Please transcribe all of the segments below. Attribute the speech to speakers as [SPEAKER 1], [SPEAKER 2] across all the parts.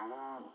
[SPEAKER 1] 反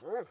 [SPEAKER 1] Sure.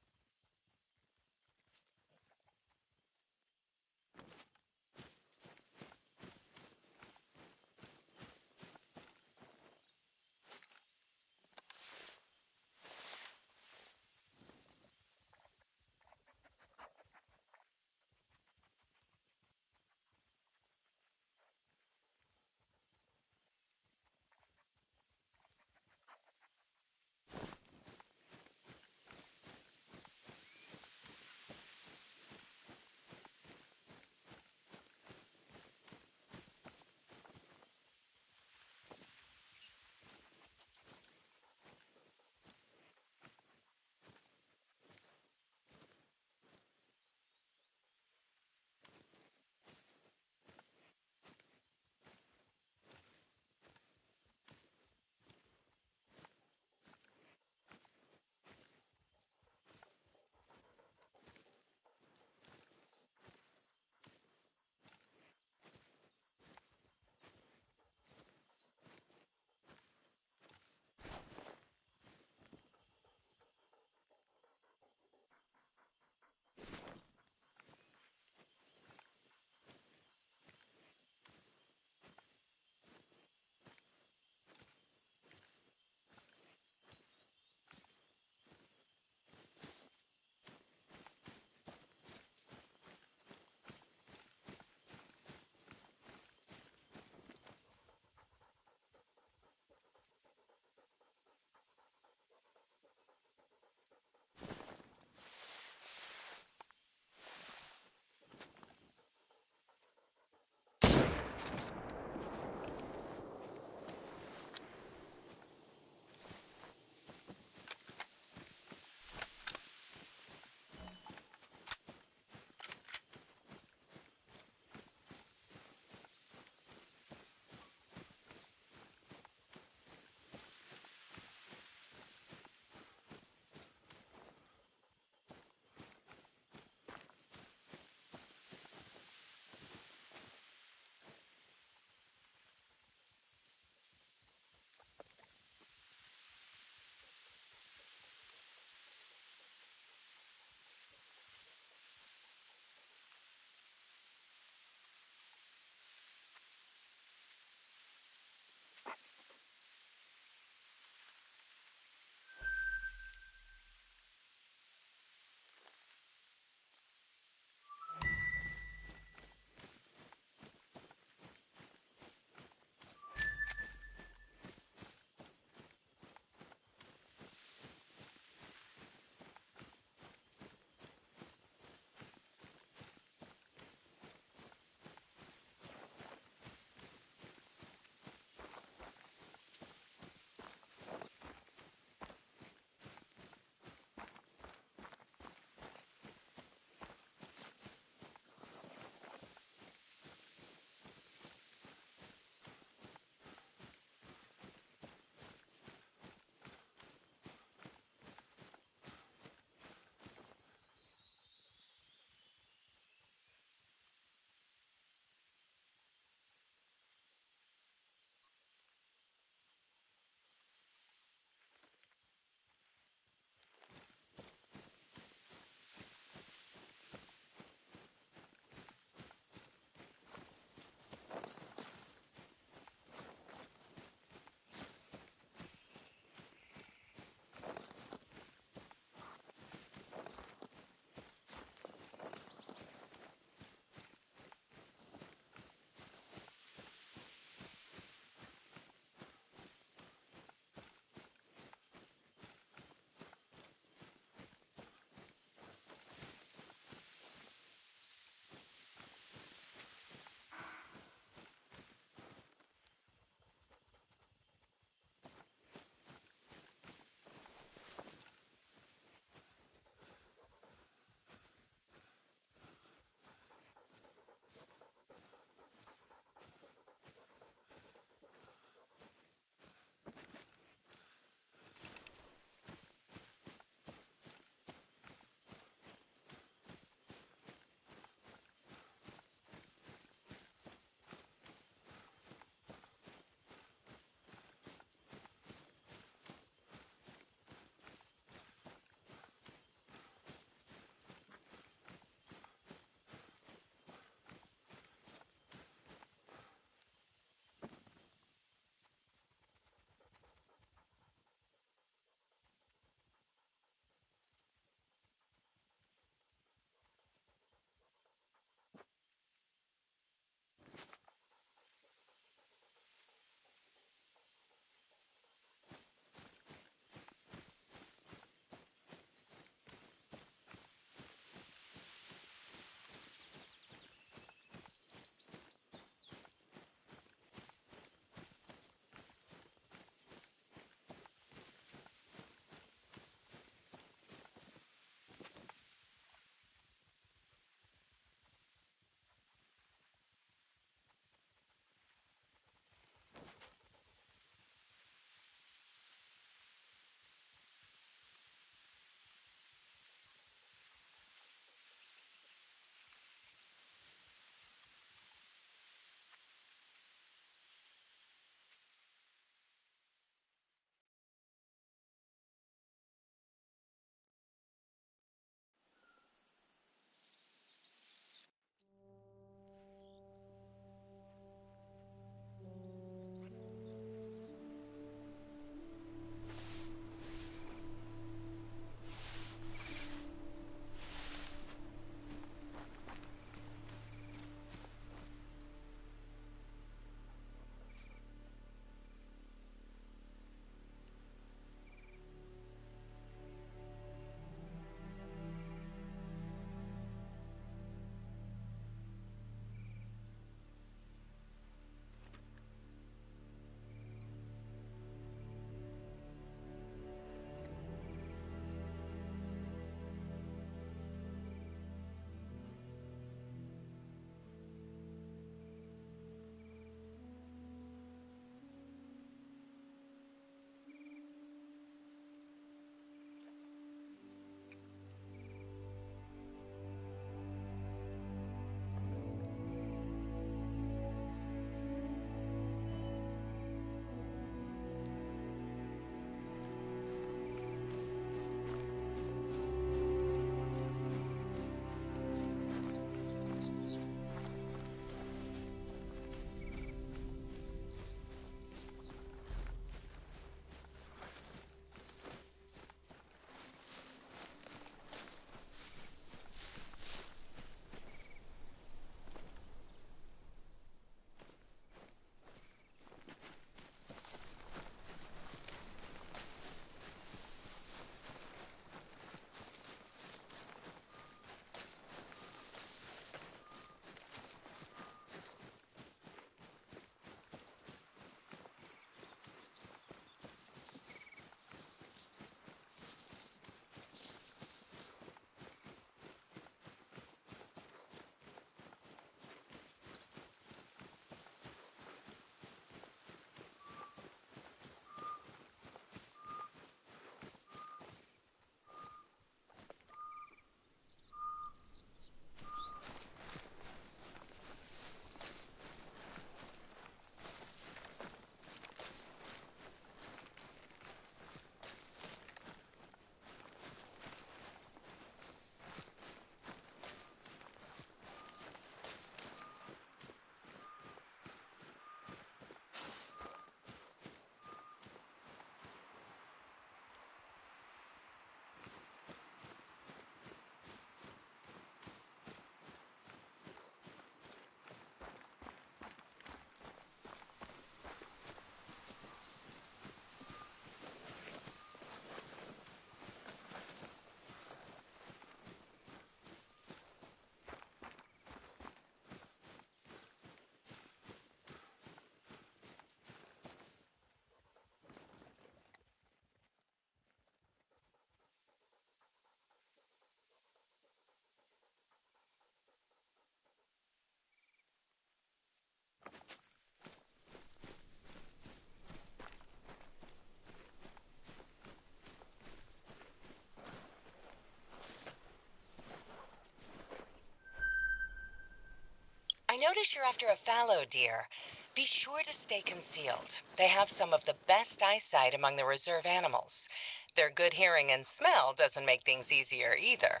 [SPEAKER 1] Notice you're after a fallow deer. Be sure to stay concealed. They have some of the best eyesight among the reserve animals. Their good hearing and smell doesn't make things easier either.